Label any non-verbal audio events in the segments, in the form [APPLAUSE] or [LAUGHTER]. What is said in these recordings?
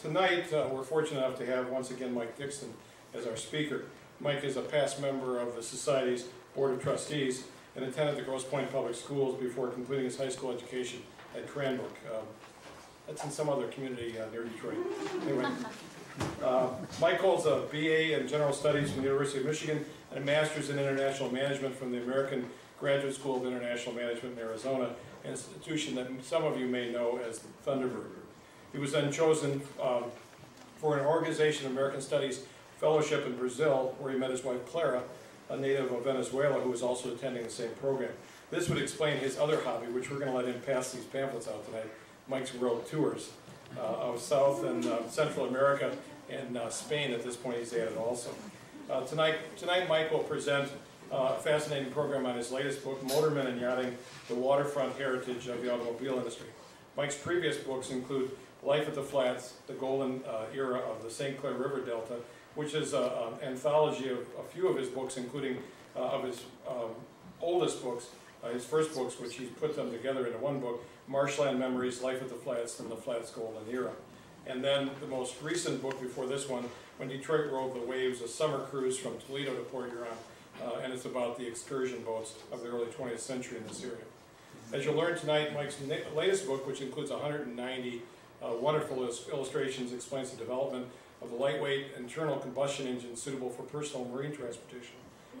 tonight, uh, we're fortunate enough to have once again Mike Dixon as our speaker. Mike is a past member of the Society's Board of Trustees and attended the Grosse Pointe Public Schools before completing his high school education at Cranbrook. Um, That's in some other community uh, near Detroit. Anyway, uh, Mike holds a BA in General Studies from the University of Michigan and a Master's in International Management from the American Graduate School of International Management in Arizona, an institution that some of you may know as the Thunderbird. He was then chosen um, for an Organization of American Studies fellowship in Brazil, where he met his wife Clara, a native of Venezuela who was also attending the same program. This would explain his other hobby, which we're going to let him pass these pamphlets out tonight, Mike's World Tours uh, of South and uh, Central America and uh, Spain at this point he's added also. Uh, Tonight, tonight Mike will present uh, a fascinating program on his latest book, Motormen and Yachting, the Waterfront Heritage of the Automobile Industry. Mike's previous books include Life at the Flats, the Golden uh, Era of the St. Clair River Delta, which is an anthology of a few of his books, including uh, of his um, oldest books, uh, his first books, which he's put them together into one book, Marshland Memories, Life at the Flats, and the Flats Golden Era. And then the most recent book before this one, When Detroit Rode the Waves, a summer cruise from Toledo to Port Huron, uh, and it's about the excursion boats of the early 20th century in this area. As you'll learn tonight, Mike's latest book, which includes 190 uh, wonderful illustrations, explains the development of the lightweight internal combustion engine suitable for personal marine transportation,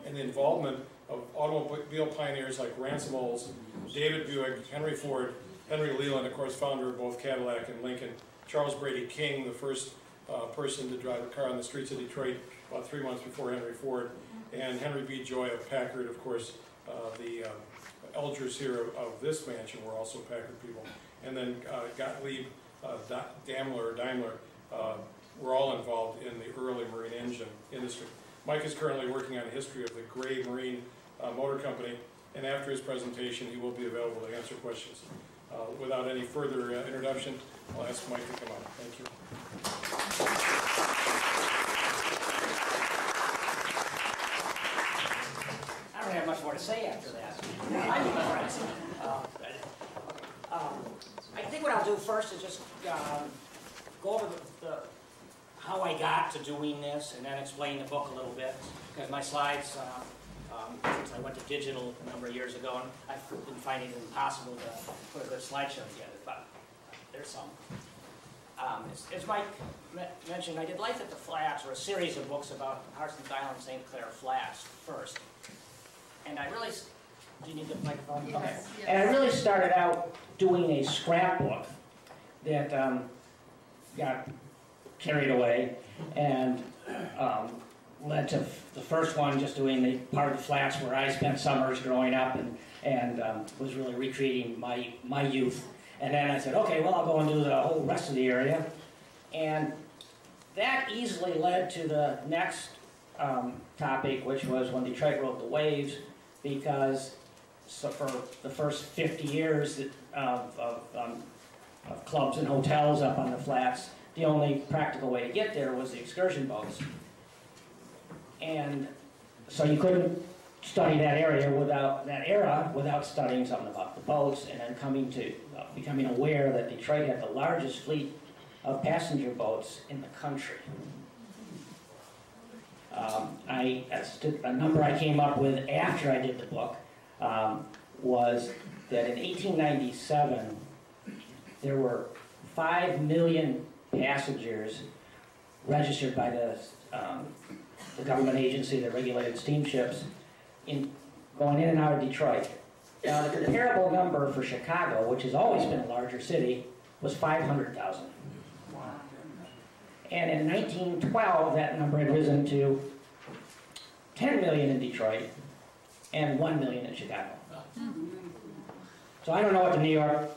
and the involvement of automobile pioneers like Ransom Olds, David Buick, Henry Ford, Henry Leland, of course, founder of both Cadillac and Lincoln, Charles Brady King, the first uh, person to drive a car on the streets of Detroit about three months before Henry Ford, and Henry B. Joy of Packard, of course, uh, the uh, Algers here of- of this mansion were also Packard people. And then uh, Gottlieb uh, Daimler, Daimler, uh, were all involved in the early marine engine industry. Mike is currently working on a history of the Gray Marine uh, Motor Company, and after his presentation, he will be available to answer questions. Uh, Without any further uh, introduction, I'll ask Mike to come up. Thank you. I don't have much more to say after that. I'm impressed. Uh, um, I think what I'll do first is just um, go over the, the, how I got to doing this and then explain the book a little bit. Because my slides, uh, um, since I went to digital a number of years ago, and I've been finding it impossible to put a good slideshow together, but there's some. Um, As as Mike me- mentioned, I did Life at the Flats, or a series of books about Harsen's Island, St. Clair Flats first. And I really, do you need the microphone? Yes, Okay. yes. And I really started out doing a scrapbook that um, got carried away and um, led to f- the first one, just doing the part of the flats where I spent summers growing up and, and um, was really recreating my, my youth. And then I said, okay, well, I'll go and do the whole rest of the area. And that easily led to the next um, topic, which was when Detroit rode the waves, because so for the first 50 years of, of, um, of clubs and hotels up on the flats, the only practical way to get there was the excursion boats. And so you couldn't study that area without, that era, without studying something about the boats, and then coming to, uh, becoming aware that Detroit had the largest fleet of passenger boats in the country. Um, I, a number I came up with after I did the book um, was that in 1897, there were 5 million passengers registered by the, um, the government agency that regulated steamships in, going in and out of Detroit. Now, the comparable number for Chicago, which has always been a larger city, was 500,000. And in 1912, that number had risen to 10 million in Detroit and 1 million in Chicago. So I don't know what the New York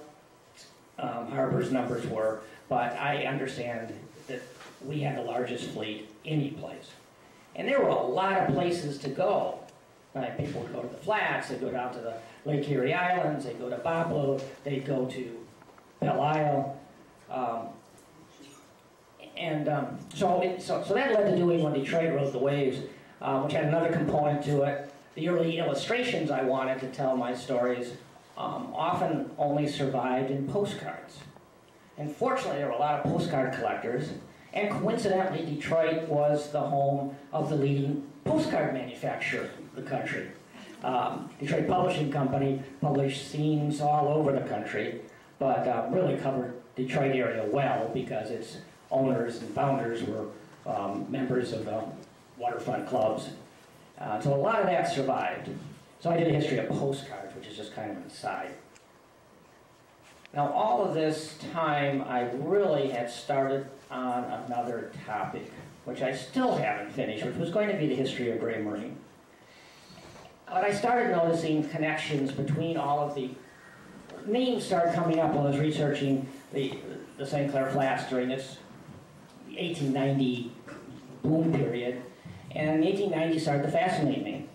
um, Harbor's numbers were, but I understand that we had the largest fleet any place. And there were a lot of places to go. Right, people would go to the flats, they'd go down to the Lake Erie Islands, they'd go to Boblo, they'd go to Belle Isle. Um, and um, so, it, so, so that led to doing when Detroit rode the waves, uh, which had another component to it. The early illustrations I wanted to tell my stories um, often only survived in postcards. And fortunately, there were a lot of postcard collectors. And coincidentally, Detroit was the home of the leading postcard manufacturer in the country. Um, Detroit Publishing Company published scenes all over the country, but uh, really covered Detroit area well because its owners and founders were um, members of the waterfront clubs. Uh, so a lot of that survived. So I did a history of postcards, which is just kind of an aside. Now, all of this time, I really had started on another topic, which I still haven't finished, which was going to be the history of Gray Marine. But I started noticing connections between all of the names started coming up when I was researching the, the St. Clair Flats during this 1890 boom period. And the 1890s started to fascinate me.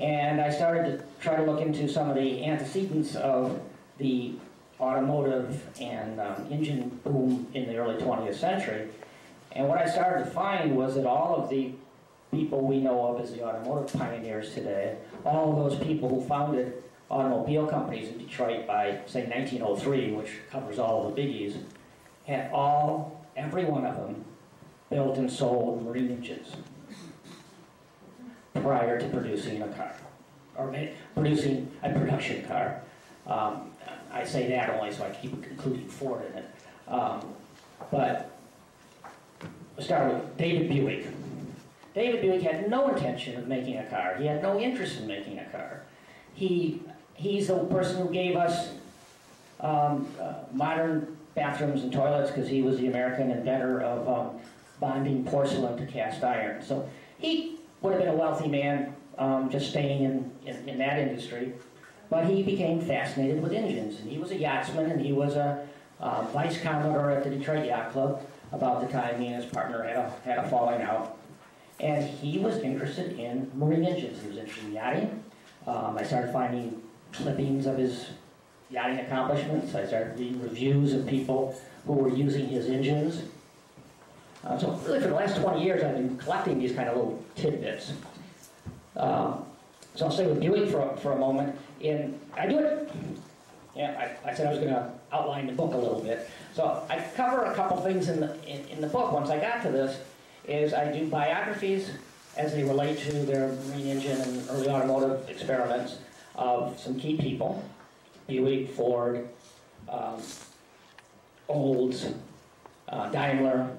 And I started to try to look into some of the antecedents of the automotive and um, engine boom in the early 20th century. And what I started to find was that all of the people we know of as the automotive pioneers today, all those people who founded automobile companies in Detroit by, say, 1903, which covers all the biggies, had all, every one of them, built and sold marine engines prior to producing a car, or producing a production car. Um, I say that only so I keep including Ford in it. Um, but we'll start with David Buick. David Buick had no intention of making a car. He had no interest in making a car. He, he's the person who gave us um, uh, modern bathrooms and toilets because he was the American inventor of um, bonding porcelain to cast iron. So he would have been a wealthy man um, just staying in, in, in that industry. But he became fascinated with engines, and he was a yachtsman, and he was a uh, vice commodore at the Detroit Yacht Club about the time he and his partner had a, had a falling out. And he was interested in marine engines. He was interested in yachting. Um, I started finding clippings of his yachting accomplishments. I started reading reviews of people who were using his engines. Uh, so really for the last 20 years, I've been collecting these kind of little tidbits. Um, so I'll stay with Buick for, for a moment. In, I do it, yeah, I, I said I was going to outline the book a little bit. So I cover a couple things in the, in, in the book once I got to this, is I do biographies as they relate to their marine engine and early automotive experiments of some key people, Buick, Ford, um, Olds, uh, Daimler,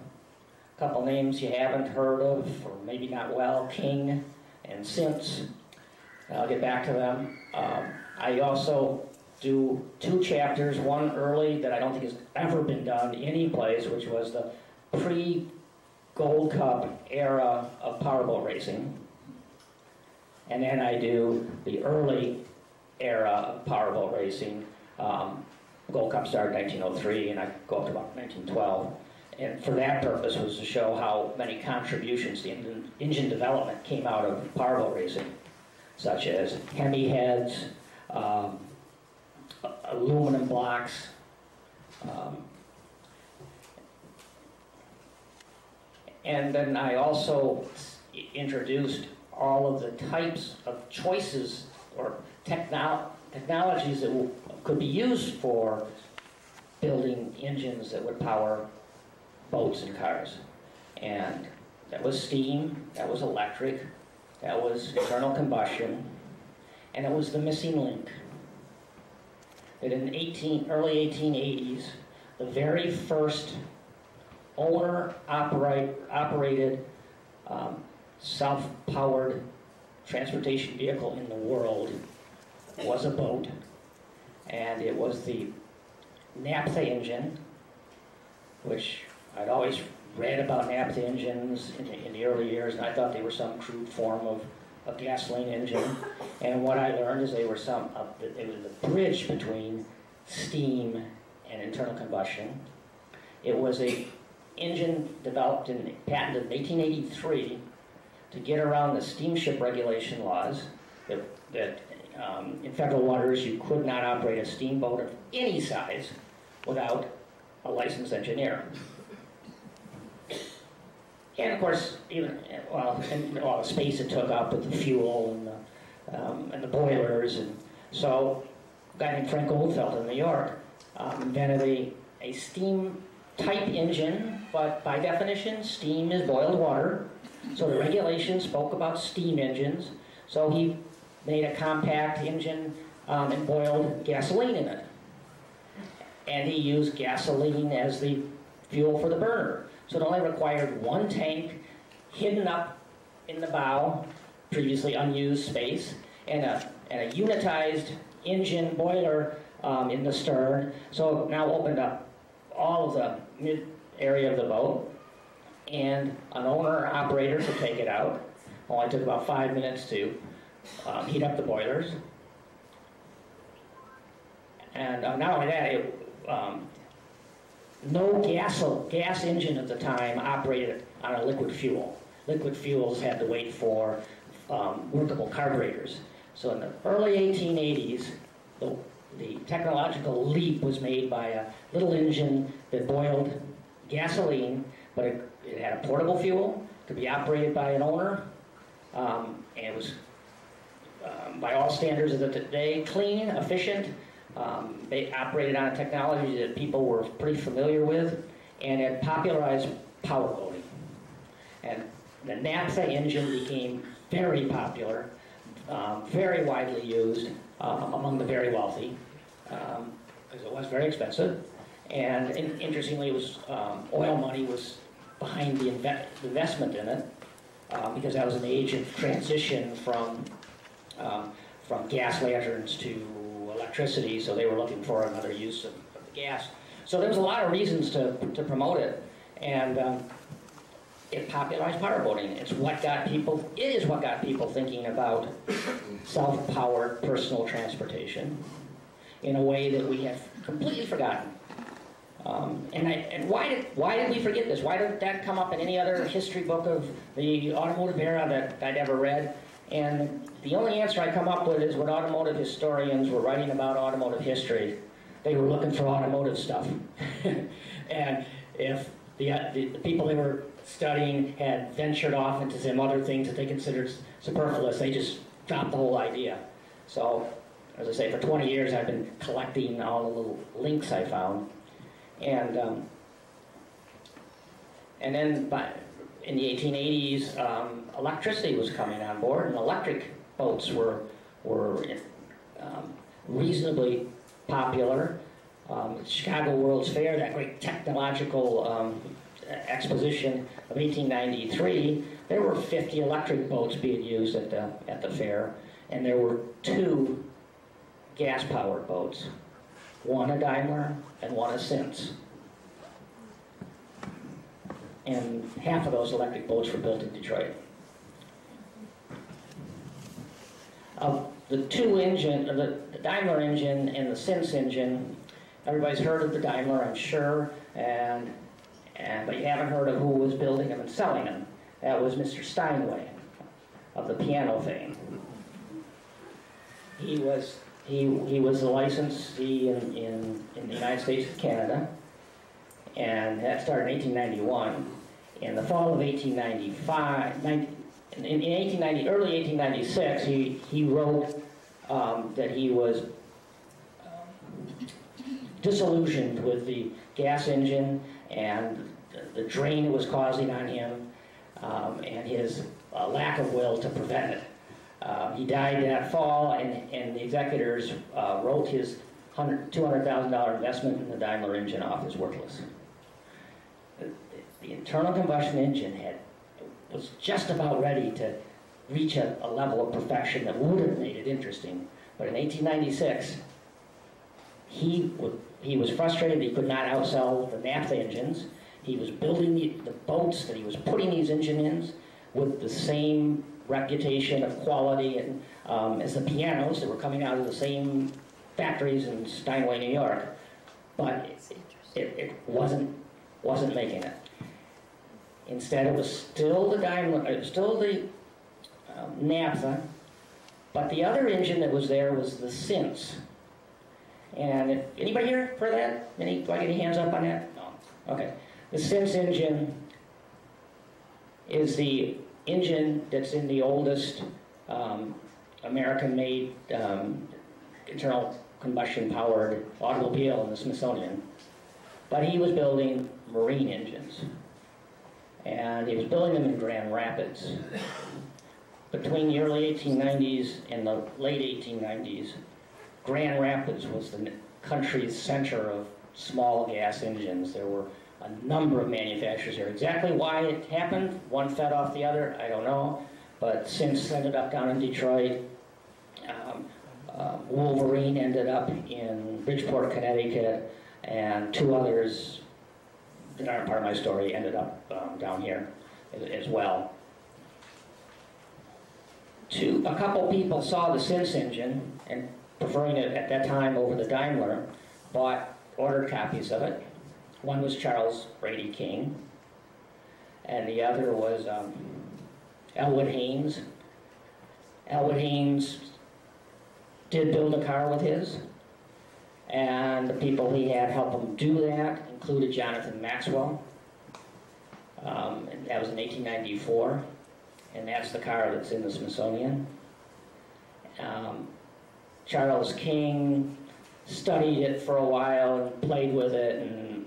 couple names you haven't heard of, or maybe not well, King and Sintz. I'll get back to them. Um, I also do two chapters, one early that I don't think has ever been done any place, which was the pre-Gold Cup era of powerboat racing. And then I do the early era of powerboat racing. Um, Gold Cup started in 1903, and I go up to about 1912. And for that purpose was to show how many contributions to engine, development came out of powerboat racing, such as Hemi heads, um, aluminum blocks, um, and then I also introduced all of the types of choices or technol- technologies that could be used for building engines that would power boats and cars. And that was steam, that was electric, that was internal combustion, and it was the missing link. That in 18, early 1880s, the very first owner operate, operated um, self-powered transportation vehicle in the world was a boat, and it was the naphtha engine, which I'd always read about naphtha engines in the, in the early years, and I thought they were some crude form of a gasoline engine. [LAUGHS] And what I learned is they were some, uh, they were the bridge between steam and internal combustion. It was a engine developed and patented in 1883 to get around the steamship regulation laws that, that um, in federal waters you could not operate a steamboat of any size without a licensed engineer. And of course, even, well, and all the space it took up with the fuel and the, um, and the boilers. And so, a guy named Frank Ofeldt in New York um, invented a, a steam type engine, but by definition, steam is boiled water. So the regulations spoke about steam engines. So he made a compact engine um, and boiled gasoline in it. And he used gasoline as the fuel for the burner. So it only required one tank hidden up in the bow, previously unused space, and a, and a unitized engine boiler um, in the stern. So now opened up all of the mid area of the boat, and an owner operator could take it out. Only took about five minutes to um, heat up the boilers. And uh, not only that, it, um, no gas, gas engine at the time operated on a liquid fuel. Liquid fuels had to wait for um, workable carburetors. So in the early 1880s, the, the technological leap was made by a little engine that boiled gasoline, but it, it had a portable fuel, could be operated by an owner, um, and it was, um, by all standards of the day, clean, efficient. Um, they operated on a technology that people were pretty familiar with, and it popularized power boating. And the naphtha engine became very popular, um, very widely used um, among the very wealthy, um, because it was very expensive. And in- interestingly, it was um, oil money was behind the inve- investment in it, um, because that was an age of transition from from gas lanterns to electricity, so they were looking for another use of, of the gas. So there was a lot of reasons to, to promote it, and um, it popularized power boating. It's what got people, it is what got people thinking about self-powered personal transportation in a way that we have completely forgotten. Um, and, I, and why did why did we forget this? Why did that come up in any other history book of the automotive era that I'd ever read? And the only answer I come up with is when automotive historians were writing about automotive history, they were looking for automotive stuff. [LAUGHS] and if the, the, the people they were studying had ventured off into some other things that they considered superfluous, they just dropped the whole idea. So, as I say, for 20 years I've been collecting all the little links I found. And, um, and then by, in the 1880s, um, electricity was coming on board, and electric boats were, were um, reasonably popular. Um, Chicago World's Fair, that great technological um, exposition of 1893, there were 50 electric boats being used at the, at the fair, and there were two gas-powered boats, one a Daimler and one a Sintz. And half of those electric boats were built in Detroit. Of the two engine, the Daimler engine and the Sintz engine, everybody's heard of the Daimler, I'm sure, and, and, but you haven't heard of who was building them and selling them. That was Mr. Steinway of the piano fame. He was, he, he was a licensee in, in, in the United States and Canada, and that started in 1891. In the fall of 1895, 19, in, in 1890, early 1896, he, he wrote um, that he was um, disillusioned with the gas engine and the, the drain it was causing on him, um, and his uh, lack of will to prevent it. Uh, he died that fall, and, and the executors uh, wrote his $200,000 investment in the Daimler engine off as worthless. The internal combustion engine had was just about ready to reach a, a level of perfection that would have made it interesting. But in 1896, he, he was frustrated he could not outsell the naphtha engines. He was building the, the boats that he was putting these engines in with the same reputation of quality and, um, as the pianos that were coming out of the same factories in Steinway, New York. But it, it wasn't, wasn't making it. Instead, it was still the Daimler, was still the um, naphtha, but the other engine that was there was the Sintz. And if, anybody here for that? Any, do I get any hands up on that? No. Okay. The Sintz engine is the engine that's in the oldest um, American-made um, internal combustion powered automobile in the Smithsonian. But he was building marine engines. And he was building them in Grand Rapids. Between the early 1890s and the late 1890s, Grand Rapids was the country's center of small gas engines. There were a number of manufacturers there. Exactly why it happened, one fed off the other, I don't know. But Sintz ended up down in Detroit, um, uh, Wolverine ended up in Bridgeport, Connecticut, and two others aren't part of my story ended up um, down here as, as well. Two, a couple people saw the Sintz engine and preferring it at that time over the Daimler, bought, ordered copies of it. One was Charles Brady King, and the other was um, Elwood Haynes. Elwood Haynes did build a car with his, and the people he had help him do that included Jonathan Maxwell. Um, and that was in 1894, and that's the car that's in the Smithsonian. Um, Charles King studied it for a while and played with it, and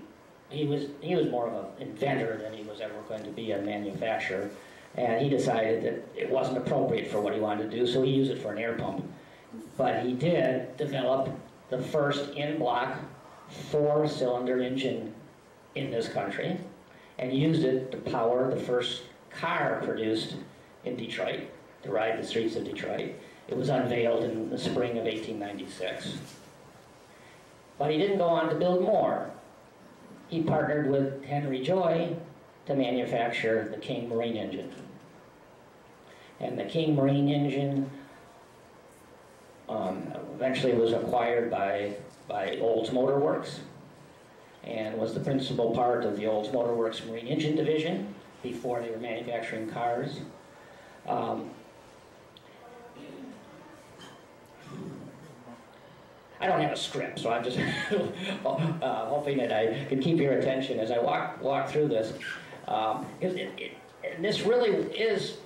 he was he was more of an inventor than he was ever going to be a manufacturer. And he decided that it wasn't appropriate for what he wanted to do, so he used it for an air pump. But he did develop the first in-block four-cylinder engine in this country, and used it to power the first car produced in Detroit, to ride the streets of Detroit. It was unveiled in the spring of 1896. But he didn't go on to build more. He partnered with Henry Joy to manufacture the King Marine engine. And the King Marine engine um, eventually was acquired by, by Olds Motor Works and was the principal part of the Olds Motor Works Marine Engine Division before they were manufacturing cars. Um, I don't have a script, so I'm just [LAUGHS] uh, hoping that I can keep your attention as I walk walk through this. Um, it, it, this really is.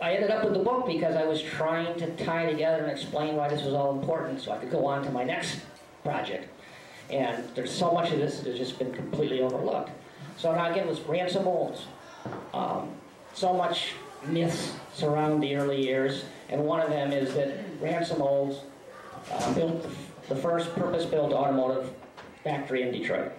I ended up with the book because I was trying to tie together and explain why this was all important, so I could go on to my next project. And there's so much of this that has just been completely overlooked. So now again, with ransom olds, um, so much myths surround the early years, and one of them is that ransom olds uh, built the first purpose-built automotive factory in Detroit.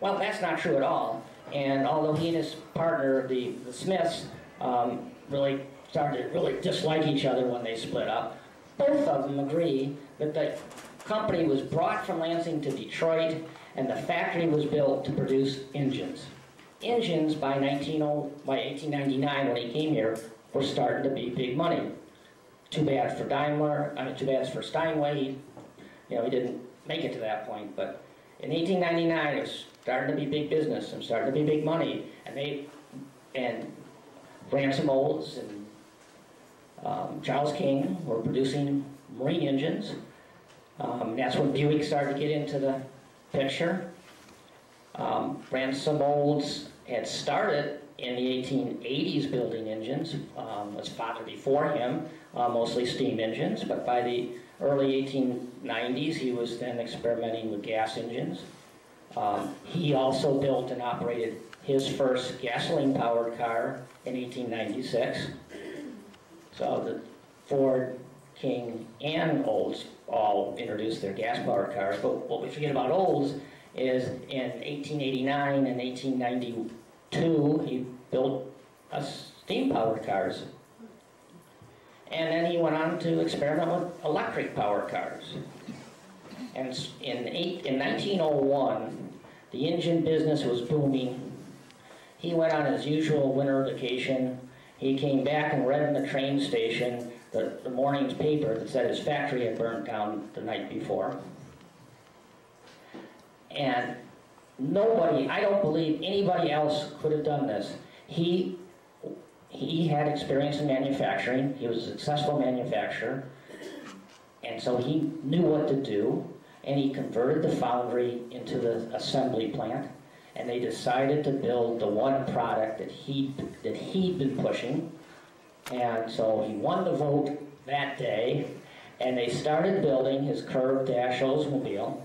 Well, that's not true at all. And although he and his partner, the, the Smiths, um, really started to really dislike each other when they split up, both of them agree that the company was brought from Lansing to Detroit and the factory was built to produce engines. Engines by, 19, by 1899 when he came here were starting to be big money. Too bad for Daimler, I mean, too bad for Steinway, you know, he didn't make it to that point, but in 1899, it was starting to be big business and starting to be big money, and they, and Ransom Olds and um, Charles King were producing marine engines. Um, that's when Buick started to get into the picture. Um, Ransom Olds had started in the 1880s building engines. Um, his father before him, uh, mostly steam engines, but by the early 1890s, he was then experimenting with gas engines. Um, he also built and operated his first gasoline-powered car in 1896. So the Ford, King, and Olds all introduced their gas-powered cars. But what we forget about Olds is in 1889 and 1892, he built steam-powered cars and then he went on to experiment with electric powered cars. And in, eight, in 1901, the engine business was booming. He went on his usual winter vacation. He came back and read in the train station the, the morning's paper that said his factory had burned down the night before. And nobody, I don't believe anybody else could have done this. He he had experience in manufacturing. He was a successful manufacturer. And so he knew what to do. And he converted the foundry into the assembly plant. And they decided to build the one product that he that he'd been pushing. And so he won the vote that day. And they started building his curved dash Oldsmobile.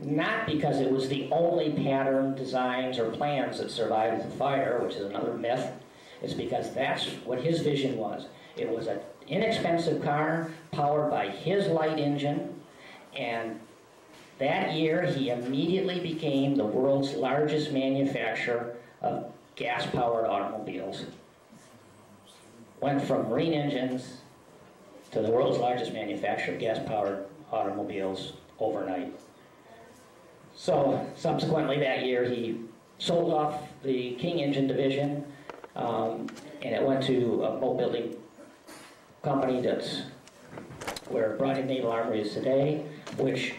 not because it was the only pattern, designs, or plans that survived the fire, which is another myth. It's because that's what his vision was. It was an inexpensive car powered by his light engine, and that year he immediately became the world's largest manufacturer of gas-powered automobiles. Went from marine engines to the world's largest manufacturer of gas-powered automobiles overnight. So subsequently that year, he sold off the King Engine division, um, and it went to a boat building company that's where Brodhead Naval Armory is today, which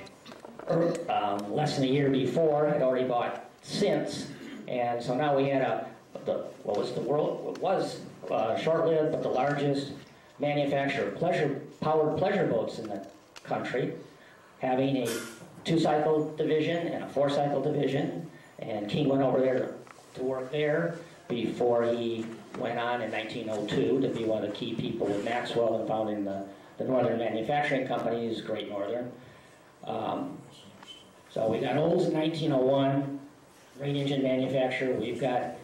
um, less than a year before had already bought Sintz, and so now we had a the what was the world what was uh, short-lived but the largest manufacturer of pleasure powered pleasure boats in the country, having a two-cycle division and a four-cycle division, and King went over there to work there before he went on in 1902 to be one of the key people with Maxwell in founding the, the Northern Manufacturing Companies, Great Northern. Um, so we got Olds in 1901, great engine manufacturer. We've got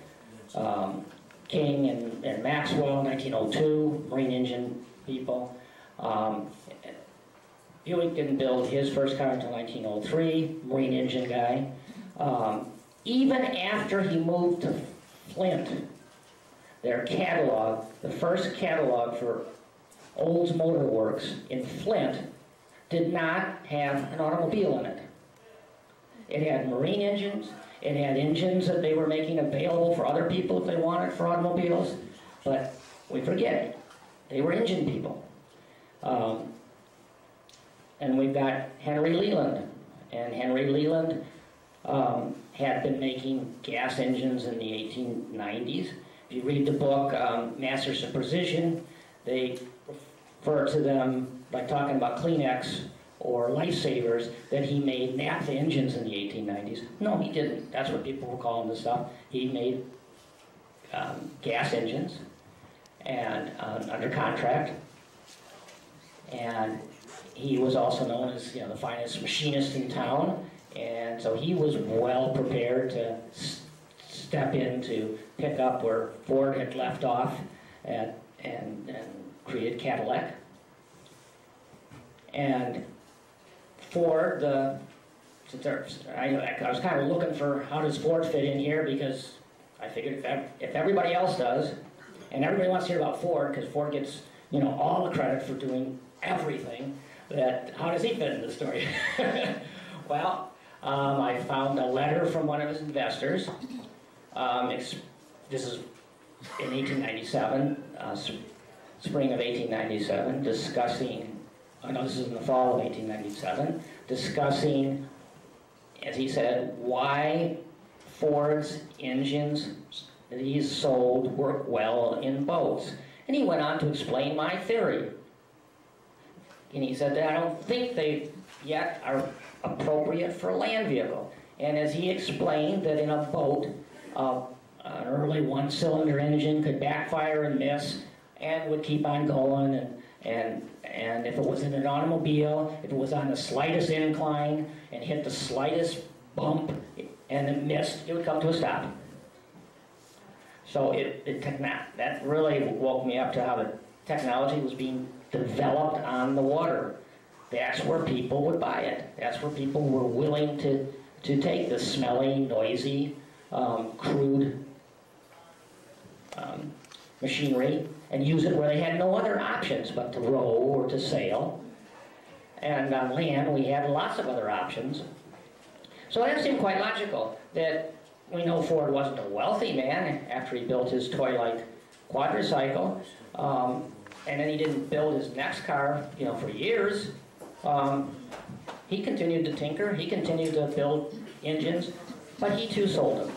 um, King and, and Maxwell 1902, marine engine people. Um, Buick didn't build his first car until 1903, marine engine guy. Um, even after he moved to Flint, their catalog, the first catalog for Olds Motor Works in Flint, did not have an automobile in it. It had marine engines, it had engines that they were making available for other people if they wanted for automobiles, but we forget, they were engine people. Um, and we've got Henry Leland. And Henry Leland um, had been making gas engines in the 1890s. If you read the book, um, Masters of Precision, they refer to them by talking about Kleenex or lifesavers that he made naphtha engines in the 1890s. No, he didn't. That's what people were calling the stuff. He made um, gas engines and um, under contract. And he was also known as you know the finest machinist in town, and so he was well prepared to step in to pick up where Ford had left off, at, and and create Cadillac. And Ford, the I, I was kind of looking for how does Ford fit in here because I figured if, if everybody else does, and everybody wants to hear about Ford because Ford gets you know all the credit for doing everything that how does he fit in the story? [LAUGHS] well, um, I found a letter from one of his investors. Um, this is in 1897, uh, s- spring of 1897, discussing, I know this is in the fall of 1897, discussing, as he said, why Ford's engines that he's sold work well in boats. And he went on to explain my theory. And he said that I don't think they yet are appropriate for a land vehicle. And as he explained that in a boat, uh, an early one-cylinder engine could backfire and miss and would keep on going and, and, and if it was in an automobile, if it was on the slightest incline and hit the slightest bump and it missed, it would come to a stop. So it, it that really woke me up to how the technology was being developed on the water. That's where people would buy it. That's where people were willing to, to take the smelly, noisy, um, crude um, machinery and use it where they had no other options but to row or to sail. And on land, we had lots of other options. So that seemed quite logical that we know Ford wasn't a wealthy man after he built his toy-like quadricycle. Um, and then he didn't build his next car, you know, for years. Um, he continued to tinker, he continued to build engines, but he too sold them.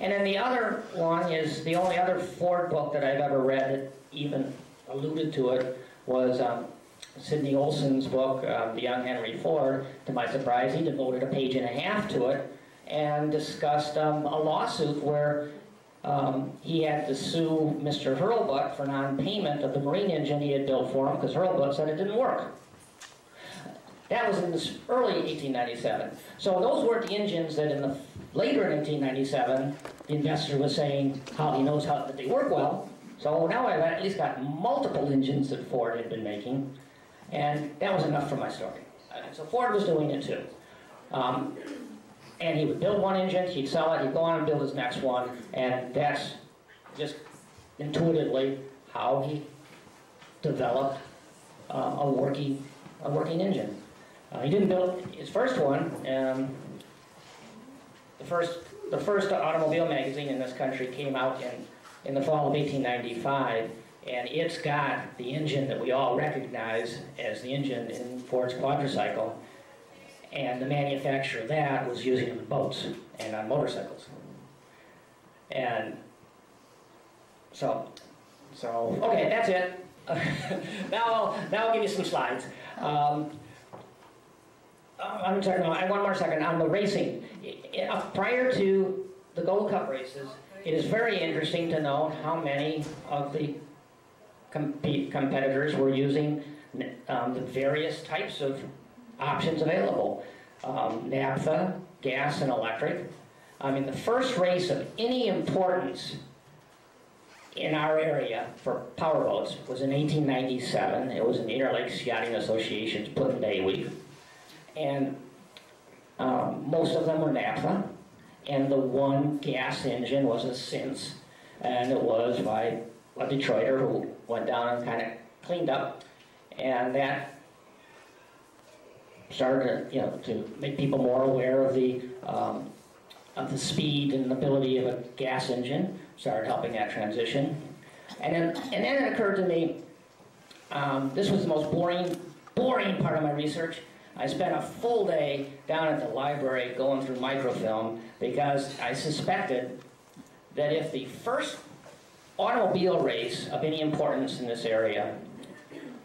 And then the other one is, the only other Ford book that I've ever read that even alluded to it was um, Sidney Olson's book, um, The Young Henry Ford. To my surprise, he devoted a page and a half to it and discussed um, a lawsuit where um, he had to sue Mr. Hurlbut for non-payment of the marine engine he had built for him because Hurlbut said it didn't work. That was in the early 1897. So those weren't the engines that in the later in 1897, the investor was saying how he knows how that they work well. So now I've at least got multiple engines that Ford had been making, and that was enough for my story. So Ford was doing it too. Um, and he would build one engine, he'd sell it, he'd go on and build his next one, and that's just intuitively how he developed uh, a working a working engine. Uh, he didn't build his first one. Um, the first the first automobile magazine in this country came out in in the fall of 1895, and it's got the engine that we all recognize as the engine in Ford's quadricycle. And the manufacturer of that was using it in boats and on motorcycles. And so, so okay, that's it. [LAUGHS] now, I'll, now I'll give you some slides. Um, I'm sorry, no, I one more second on the racing. Prior to the Gold Cup races, it is very interesting to know how many of the compete competitors were using um, the various types of options available. Um, naphtha, gas, and electric. I mean, the first race of any importance in our area for powerboats was in 1897. It was in the Interlakes Yachting Association's Put-in-Bay Week. And um, most of them were naphtha. And the one gas engine was a Sintz. And it was by a Detroiter who went down and kind of cleaned up. And that started, you know, to make people more aware of the um, of the speed and ability of a gas engine. Started helping that transition, and then and then it occurred to me. Um, this was the most boring boring part of my research. I spent a full day down at the library going through microfilm because I suspected that if the first automobile race of any importance in this area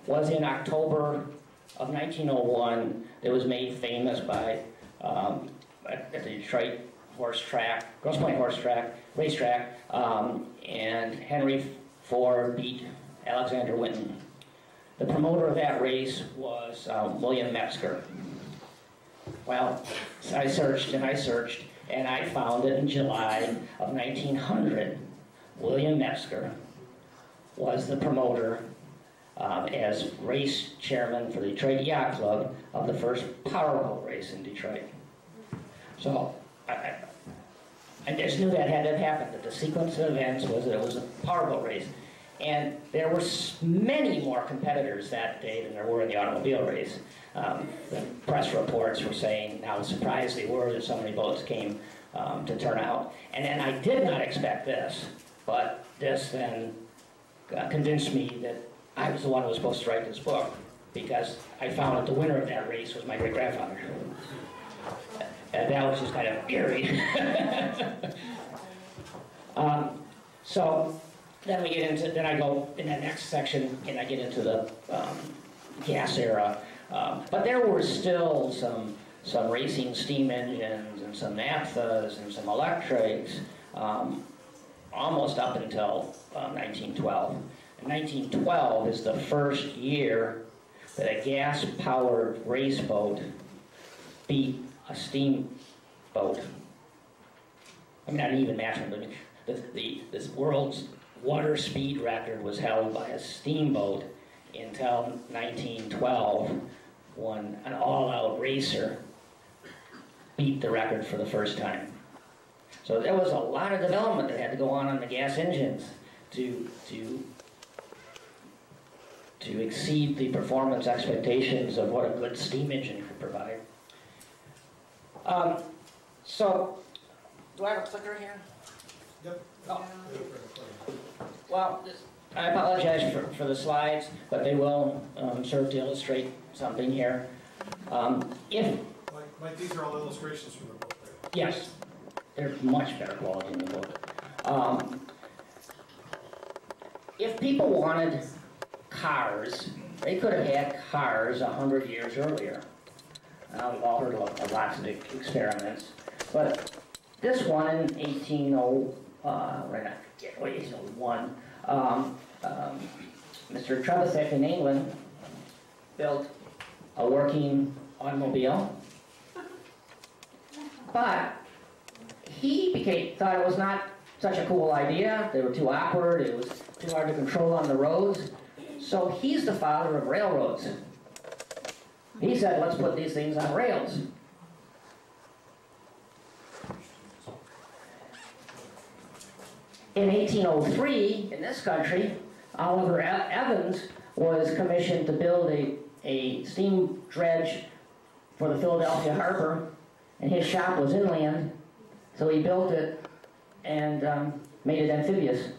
was in October of 1901 that was made famous by um, at, the Detroit horse track, Grosse Pointe horse track, racetrack, um, and Henry Ford beat Alexander Winton. The promoter of that race was um, William Metzger. Well, I searched and I searched, and I found that in July of 1900, William Metzger was the promoter um, as race chairman for the Detroit Yacht Club of the first powerboat race in Detroit. So I, I, I just knew that had happened, that the sequence of events was that it was a powerboat race. And there were many more competitors that day than there were in the automobile race. Um, the press reports were saying how surprised they were that so many boats came um, to turn out. And then I did not expect this, but this then uh, convinced me that I was the one who was supposed to write this book because I found that the winner of that race was my great grandfather. And that was just kind of eerie. [LAUGHS] um, so then we get into, then I go in the next section and I get into the um, gas era. Um, but there were still some some racing steam engines and some naphthas and some electrics um, almost up until uh, 1912. And 1912 is the first year that a gas-powered race boat beat a steam boat. I mean, not even matching, but the, the, this world's water speed record was held by a steamboat until 1912 when an all-out racer beat the record for the first time. So there was a lot of development that had to go on on the gas engines to, to, to exceed the performance expectations of what a good steam engine could provide. Um, so, do I have a clicker here? Yep. Oh. Well, I apologize for, for the slides, but they will um, serve to illustrate something here. Um, If, these are all illustrations from the book, right? yes, they're much better quality in the book. Um, If people wanted cars, they could have had cars a hundred years earlier. Now, we've all heard of lots of experiments, but this one in eighteen oh, uh, right, I forget, eighteen oh one, um, um, Mr. Trevithick in England built a working automobile. But he became, thought it was not such a cool idea, they were too awkward, it was too hard to control on the roads. So he's the father of railroads. He said, let's put these things on rails. In 1803, in this country, Oliver Evans was commissioned to build a, a steam dredge for the Philadelphia harbor, and his shop was inland, so he built it and um, made it amphibious.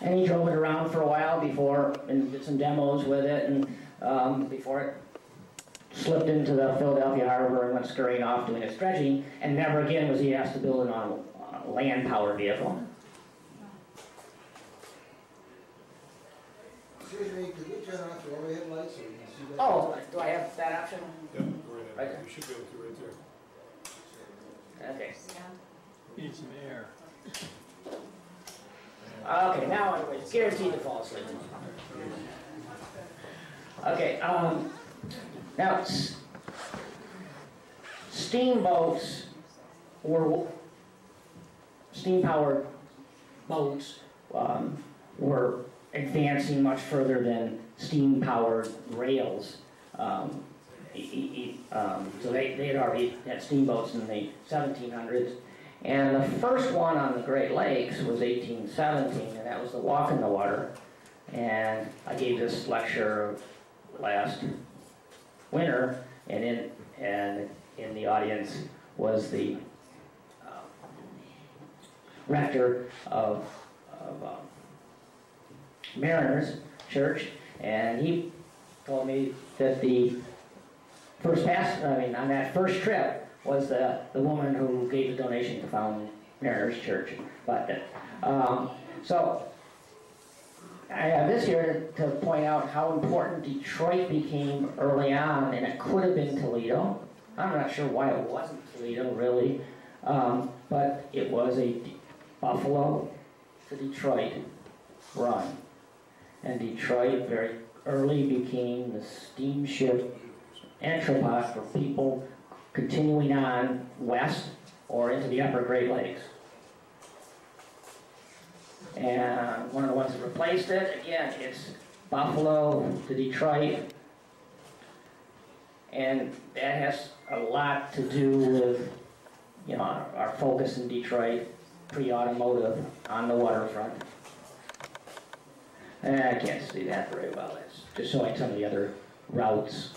And he drove it around for a while before, and did some demos with it, and um, before it slipped into the Philadelphia harbor and went scurrying off doing its dredging, and never again was he asked to build an on a land-powered vehicle. Excuse me, could we turn off the overhead lights so we can see that? Oh, do I have that option? Yeah, go right Right ahead. there. You should be able to right there. Okay. Need some air. Okay, now I'm guaranteed to fall asleep. Okay, um, now, steamboats were, steam-powered boats, um, were advancing much further than steam-powered rails. Um, um, so they, they had already had steamboats in the seventeen hundreds. And the first one on the Great Lakes was 1817, and that was the Walk in the Water. And I gave this lecture last winter, and in and in the audience was the um, rector of, of um, Mariners Church, and he told me that the first pass, I mean, on that first trip, was the, the woman who gave the donation to found Mariners Church. But, um, so, I have this here to point out how important Detroit became early on, and it could have been Toledo. I'm not sure why it wasn't Toledo, really, um, but it was a Buffalo to Detroit run. And Detroit very early became the steamship entrepot for people continuing on west or into the upper Great Lakes. And one of the ones that replaced it, again, it's Buffalo to Detroit. And that has a lot to do with, you know, our our focus in Detroit, pre-automotive, on the waterfront. And I can't see that very well, it's just showing some of the other routes.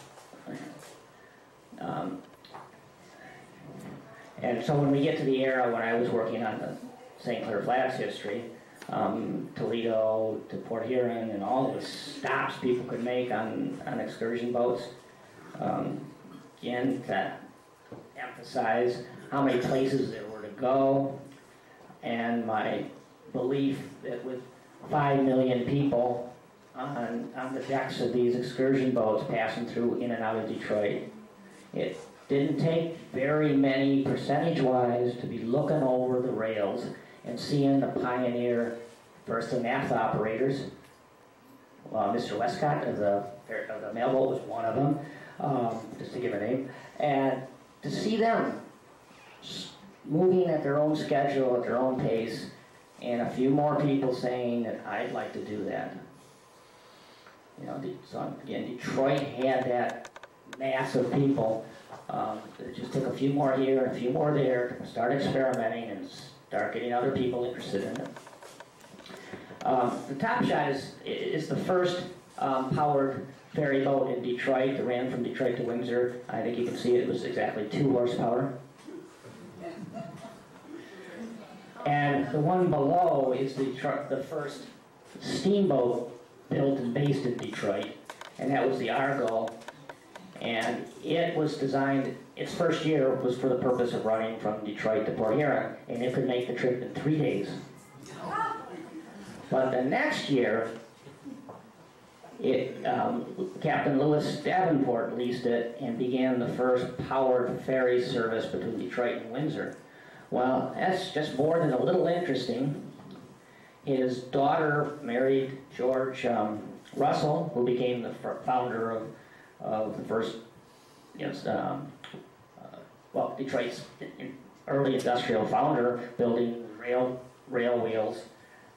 Um, And so when we get to the era when I was working on the St. Clair Flats history, um, Toledo to Port Huron and all the stops people could make on, on excursion boats, um, again, to emphasize how many places there were to go, and my belief that with five million people on, on the decks of these excursion boats passing through in and out of Detroit, it didn't take very many percentage-wise to be looking over the rails and seeing the pioneer, first the naphtha operators. Well, Mr. Westcott of the, of the mailboat was one of them, um, just to give a name. And to see them moving at their own schedule, at their own pace, and a few more people saying that I'd like to do that. You know, so again, Detroit had that mass of people. Um, it just took a few more here, and a few more there, to start experimenting and start getting other people interested in it. Um, the Top Shot is, is the first um, powered ferry boat in Detroit that ran from Detroit to Windsor. I think you can see it was exactly two horsepower. And the one below is the the first steamboat built and based in Detroit, and that was the Argo. And it was designed, its first year was for the purpose of running from Detroit to Port Huron, and it could make the trip in three days. But the next year, it, um, Captain Lewis Davenport leased it and began the first powered ferry service between Detroit and Windsor. Well, that's just more than a little interesting. His daughter married George um, Russell, who became the founder of, of the first know, um, uh, well, Detroit's early industrial founder, building rail, rail wheels,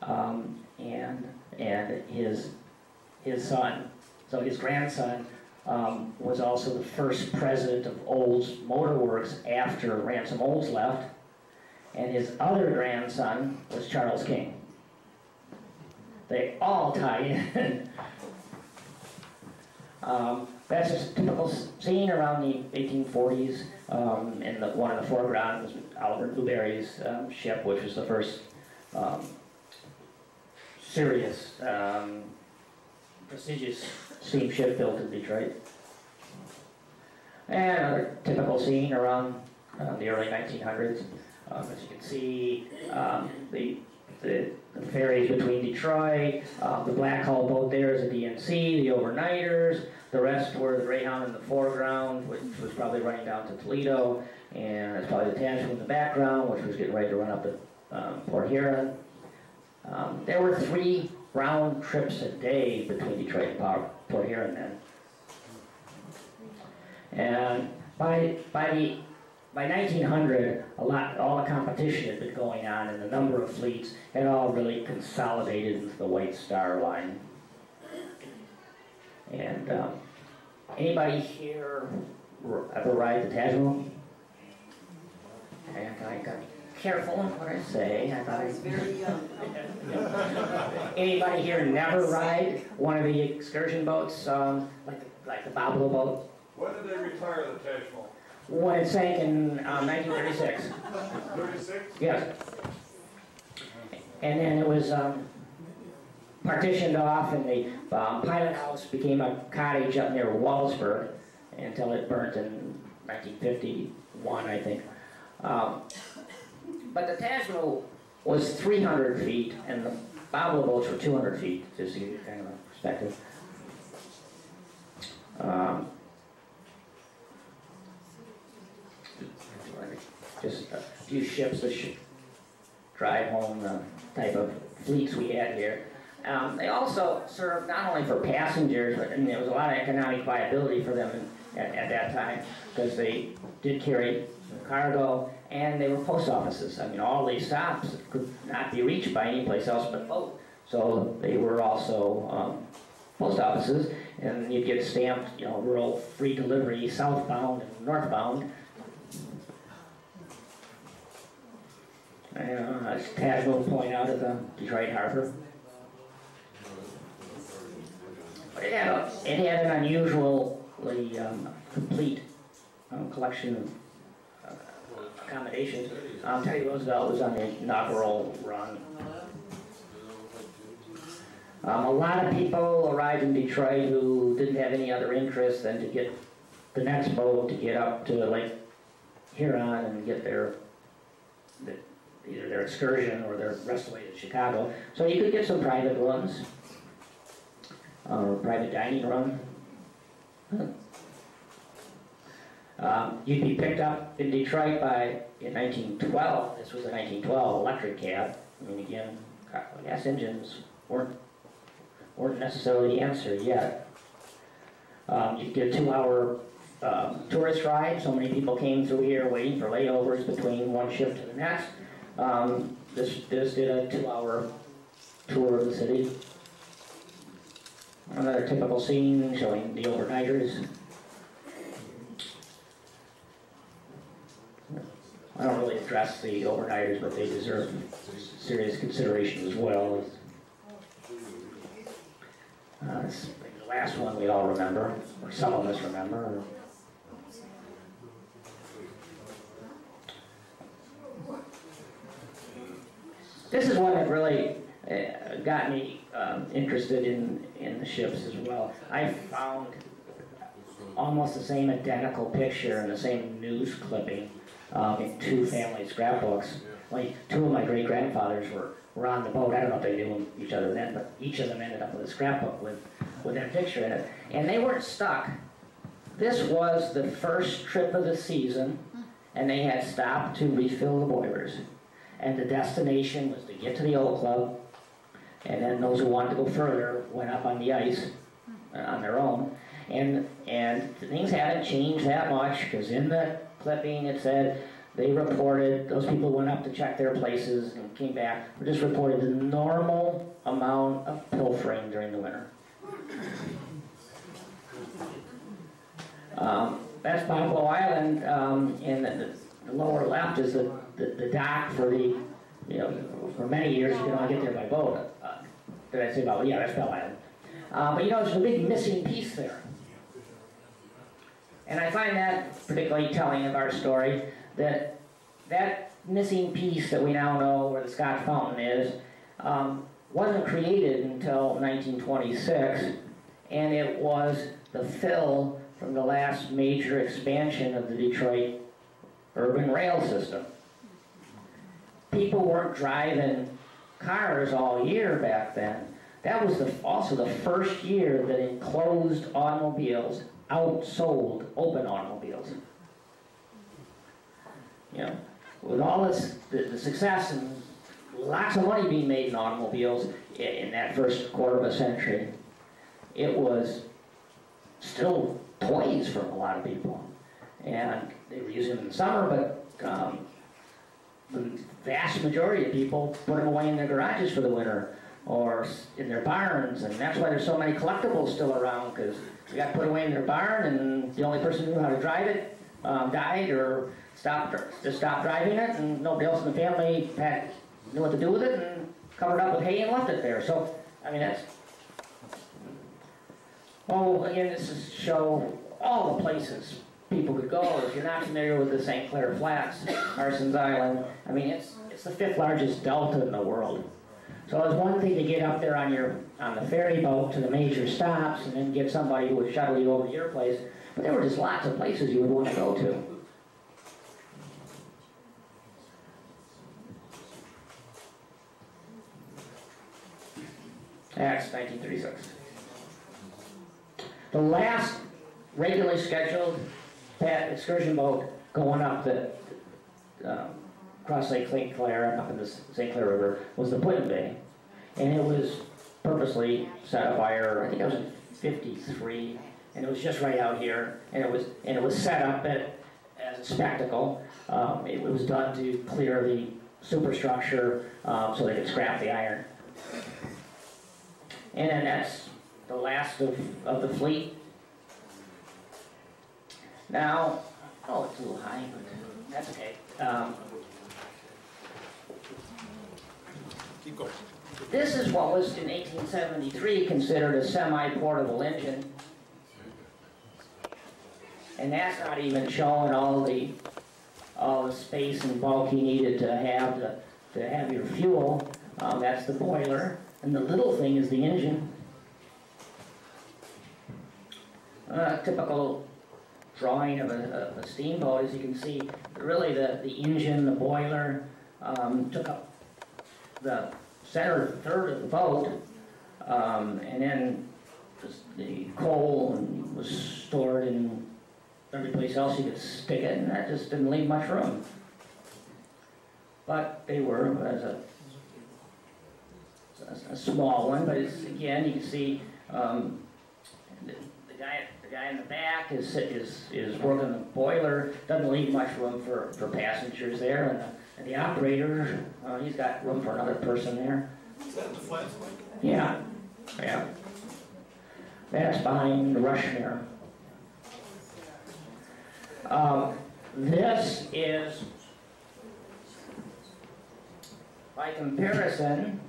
um, and, and his, his son, so his grandson, um, was also the first president of Olds Motor Works after Ransom Olds left, and his other grandson was Charles King. They all tie in. [LAUGHS] um, that's a typical scene around the 1840s. Um, in the, one in the foreground was Oliver Newberry's um, ship, which was the first um, serious, um, prestigious steamship built in Detroit. And another typical scene around uh, the early 1900s. Um, as you can see, um, the, the, the ferries between Detroit, uh, the Black Hull boat there is a D&C, the overnighters, the rest were the Greyhound in the foreground, which was probably running down to Toledo, and it's probably the Tangier in the background, which was getting ready to run up to um, Port Huron. Um, there were three round trips a day between Detroit and Port Port Huron then. And by, by the, by 1900, a lot, all the competition had been going on and the number of fleets had all really consolidated into the White Star Line. And, um, anybody here ever ride the Tashmoo? And I got careful in what I say, I thought I was very young. [LAUGHS] Anybody here never ride one of the excursion boats, um, like, the- like the Boblo boat? When did they retire the Taj Mahal? When it sank in, um, nineteen thirty-six, Thirty-six? yes. And then it was, um, partitioned off and the, um, pilot house became a cottage up near Wallaceburg until it burnt in nineteen fifty-one, I think. Um, But the Tashmoo was three hundred feet and the Boblo boats were two hundred feet, just to give you kind of a perspective. Um, Just a few ships that should drive home the type of fleets we had here. Um, they also served not only for passengers, but there was a lot of economic viability for them at, at that time because they did carry cargo and they were post offices. I mean, all these stops could not be reached by any place else but boat. So they were also um, post offices, and you'd get stamped, you know, rural free delivery southbound and northbound. Uh, will point out at the Detroit Harbor. But it had, a, it had an unusually um, complete um, collection of uh, accommodations. Um, Teddy Roosevelt was on the inaugural run. Um, a lot of people arrived in Detroit who didn't have any other interest than to get the next boat to get up to Lake Huron and get their, the- either their excursion or their rest away to Chicago. So you could get some private runs, or private dining run. Um, you'd be picked up in Detroit by, in 1912, this was a 1912 electric cab. I mean, again, gas engines weren't, weren't necessarily the answer yet. Um, you'd get a two-hour um, tourist ride. So many people came through here waiting for layovers between one shift to the next. Um, this, this did a two-hour tour of the city. Another typical scene showing the overnighters. I don't really address the overnighters, but they deserve serious consideration as well. Uh, the last one we all remember, or some of us remember. This is one that really uh, got me um, interested in, in the ships as well. I found almost the same identical picture and the same news clipping um, in two family scrapbooks. Like two of my great grandfathers were, were on the boat. I don't know if they knew each other then, but each of them ended up with a scrapbook with, with that picture in it. And they weren't stuck. This was the first trip of the season, and they had stopped to refill the boilers. And the destination was get to the old club, and then those who wanted to go further went up on the ice uh, on their own. And, and things hadn't haven't changed that much, because in the clipping, it said they reported, those people went up to check their places and came back, just reported the normal amount of pilfering during the winter. Um, that's Buffalo Island, um, and the, the lower left is the, the, the dock for the, you know, for many years, you could only get there by boat. Uh, Did I say Bell? Yeah, that's Bell Island. Uh, but you know, there's a big missing piece there. And I find that particularly telling of our story, that that missing piece that we now know where the Scott Fountain is, um, wasn't created until 1926, and it was the fill from the last major expansion of the Detroit urban rail system. People weren't driving cars all year back then. That was the, also the first year that enclosed automobiles outsold open automobiles. You know, with all this, the, the success and lots of money being made in automobiles in that first quarter of a century, it was still toys for a lot of people. And they were using them in the summer, but um, the vast majority of people put them away in their garages for the winter or in their barns, and that's why there's so many collectibles still around, because they got put away in their barn, and the only person who knew how to drive it um, died or stopped, just stopped driving it, and nobody else in the family had, knew what to do with it, and covered up with hay and left it there. So, I mean, that's, well, again, this is show all the places people could go. If you're not familiar with the St. Clair Flats, Harsens Island, I mean, it's, it's the fifth largest delta in the world. So it's one thing to get up there on your, on the ferry boat to the major stops and then get somebody who would shuttle you over to your place, but there were just lots of places you would want to go to. That's 1936. The last regularly scheduled pat excursion boat going up the, um, across Lake St. Clair and up in the St. Clair River was the Put-in-Bay. And it was purposely set afire, I think it was in fifty-three, and it was just right out here. And it was, and it was set up at, as a spectacle. Um, it was done to clear the superstructure, um, so they could scrap the iron. And then that's the last of, of the fleet. Now, oh, it's a little high, but that's okay. Um, Keep going. This is what was in 1873 considered a semi-portable engine. And that's not even showing all the, all the space and bulk you needed to have to, to have your fuel. Um, that's the boiler, and the little thing is the engine. Uh, typical drawing of a, a steamboat, as you can see, really the, the engine, the boiler, um, took up the center third of the boat, um, and then the coal was stored in every place else you could stick it, and that just didn't leave much room. But they were, as a, a, a small one, but again, you can see, um, the, the guy, guy in the back is, is, is working the boiler, doesn't leave much room for, for passengers there, and the, and the operator, uh, he's got room for another person there. Is that the Mike? Yeah, yeah. That's behind the Rushmere. Um, this is, by comparison,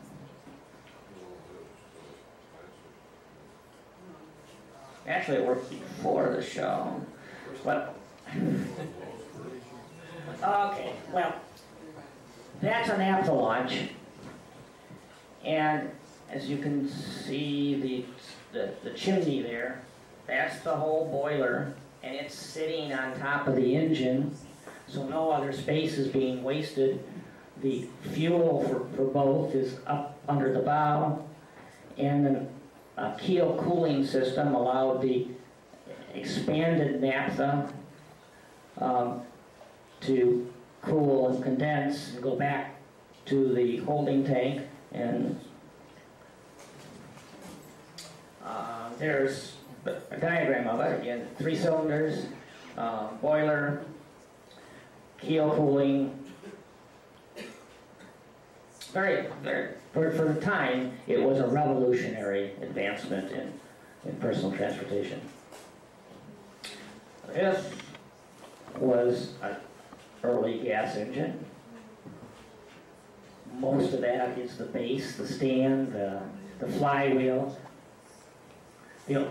actually it worked before the show, but, okay, well, that's an naphtha launch. And as you can see, the, the, the chimney there, that's the whole boiler, and it's sitting on top of the engine, so no other space is being wasted. The fuel for, for both is up under the bow, and the uh, keel cooling system allowed the expanded naphtha um, to cool and condense and go back to the holding tank and uh, there's a diagram of it, again, three cylinders, uh, boiler, keel cooling. Very, very, for, for the time, it was a revolutionary advancement in, in personal transportation. This was an early gas engine. Most of that is the base, the stand, the, the flywheel. The,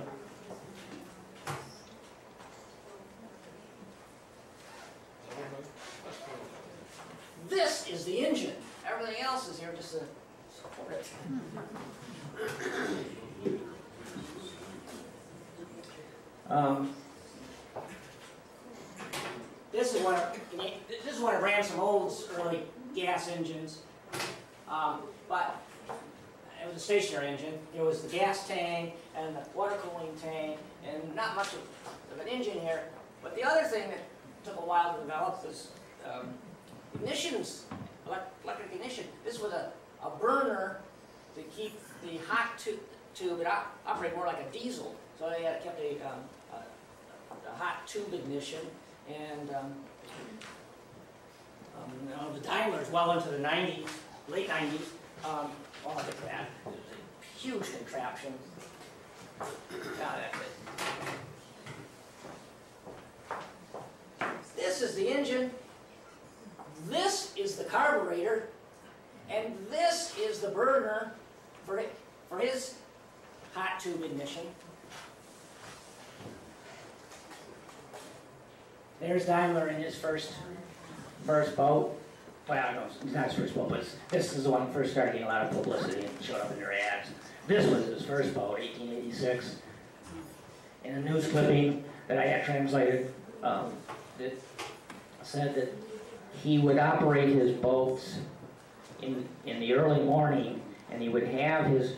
This is the engine. Everything else is here just to support it. Um, this is one. Of, this is one of Ransom Old's early gas engines, um, but it was a stationary engine. It was the gas tank and the water cooling tank, and not much of, of an engine here. But the other thing that took a while to develop was um, ignitions, electric ignition. This was a, a burner to keep the hot tu- tube, it op- operated more like a diesel. So they had kept a, um, a, a hot tube ignition and, um, um, you know, the Daimler's well into the nineties, late nineties, um, well, look at that. Huge contraption. Yeah, that's it. This is the engine. This is the carburetor, and this is the burner for, it, for his There's Daimler in his first, first boat. Well, it's not his first boat, but this is the one first started getting a lot of publicity and showed up in their ads. This was his first boat, 1886. In a news clipping that I had translated, um, that said that he would operate his boats in, in the early morning, and he would have his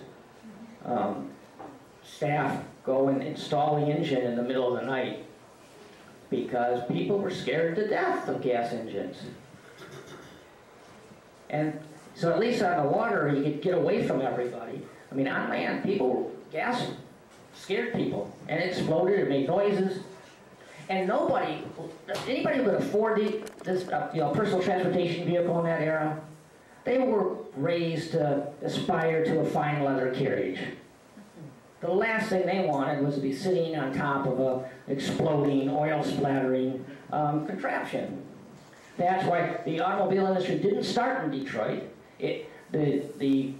um, staff go and install the engine in the middle of the night because people were scared to death of gas engines. And so at least on the water, you could get away from everybody. I mean, on land, people, gas scared people, and it exploded, it made noises. And nobody, anybody would afford the, this, uh, you know, personal transportation vehicle in that era. They were raised to aspire to a fine leather carriage. The last thing they wanted was to be sitting on top of a exploding, oil splattering um, contraption. That's why the automobile industry didn't start in Detroit. It, the, the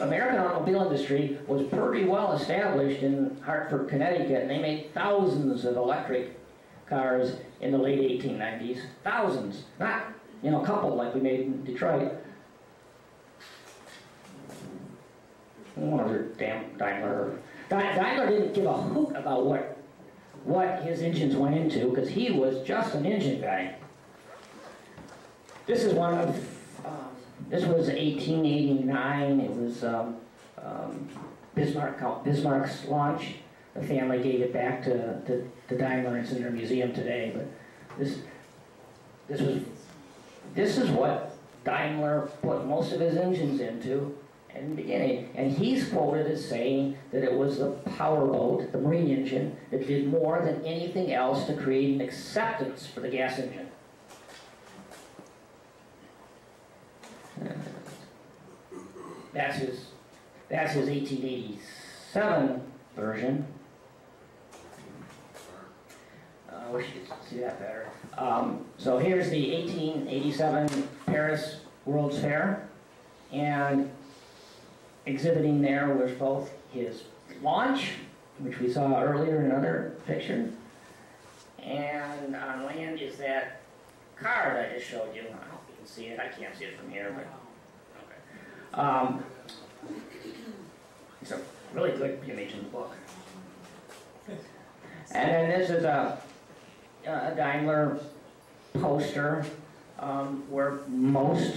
American automobile industry was pretty well established in Hartford, Connecticut, and they made thousands of electric cars in the late 1890s. Thousands, not you know a couple like we made in Detroit. One other damn Daimler. Daimler didn't give a hoot about what what his engines went into because he was just an engine guy. This is one of um, this was 1889. It was um, um, Bismarck Bismarck's launch. The family gave it back to, the, to Daimler. It's in their museum today. But this this was this is what Daimler put most of his engines into in the beginning. And he's quoted as saying that it was the powerboat, the marine engine, that did more than anything else to create an acceptance for the gas engine. That's his, that's his 1887 version. Uh, I wish you could see that better. Um, so here's the 1887 Paris World's Fair. And exhibiting there was both his launch, which we saw earlier in another picture, and on land is that car that I just showed you. I hope you can see it. I can't see it from here, but okay. Um, it's a really good image in the book. And then this is a, a Daimler poster um, where most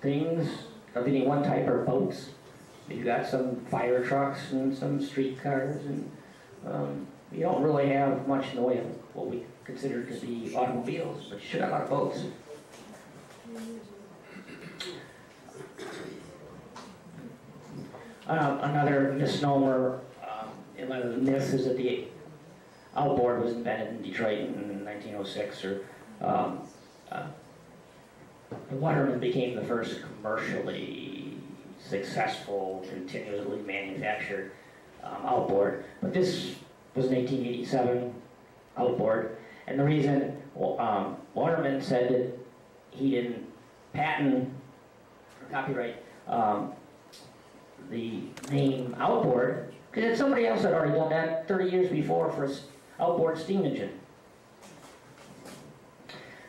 things of any one type are boats. You've got some fire trucks and some streetcars, and um, you don't really have much in the way of what we consider to be automobiles, but you should have a lot of boats. Um, another misnomer, um, another myth is that the outboard was invented in Detroit in 1906, or um, uh, the Waterman became the first commercially successful, continually manufactured um, outboard. But this was an 1887 outboard, and the reason um, Waterman said that he didn't patent or copyright um, the name outboard because somebody else had already done that 30 years before for outboard steam engine.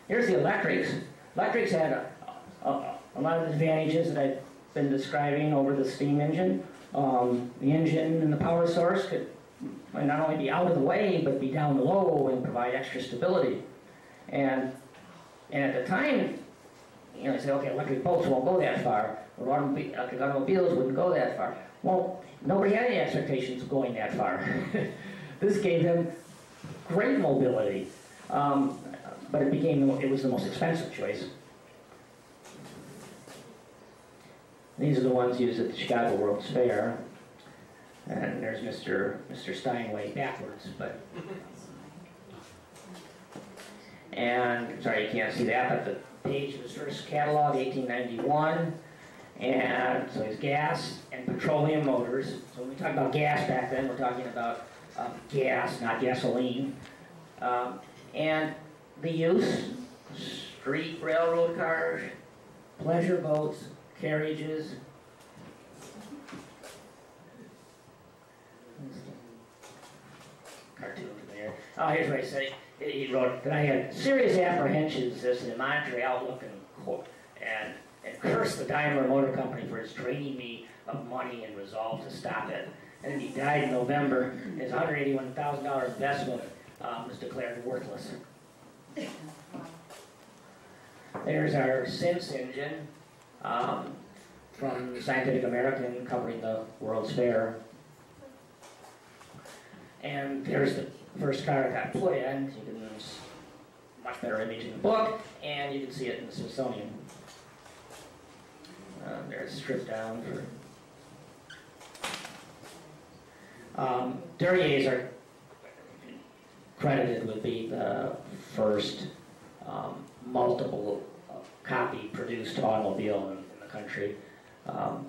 Here's the electrics. Electrics had a, a, a lot of the advantages that I've been describing over the steam engine. Um, the engine and the power source could not only be out of the way, but be down low and provide extra stability. And, and at the time, you know, they say, okay, electric boats won't go that far, or electric automobiles wouldn't go that far. Well, nobody had any expectations of going that far. [LAUGHS] this gave them great mobility, um, but it became, it was the most expensive choice. These are the ones used at the Chicago World's Fair. And there's Mr. Mr. Steinway backwards, but. And, sorry, you can't see that, but the page of his first catalog, 1891. And so it's gas and petroleum motors. So when we talk about gas back then, we're talking about um, gas, not gasoline. Um, and the use, street railroad cars, pleasure boats, carriages. Cartoon there. Oh, here's what he said. He wrote that I had serious apprehensions as to the outlook and, and, and cursed the Daimler Motor Company for its draining me of money and resolved to stop it. And then he died in November. His $181,000 investment um, was declared worthless. There's our Sintz engine um, from Scientific American covering the World's Fair. And there's the first car that got put in. You can much better image in the book, and you can see it in the Smithsonian. Um, there's stripped down for. Um, Duryeas are credited with being the first um, multiple uh, copy produced automobile in, in the country. Um,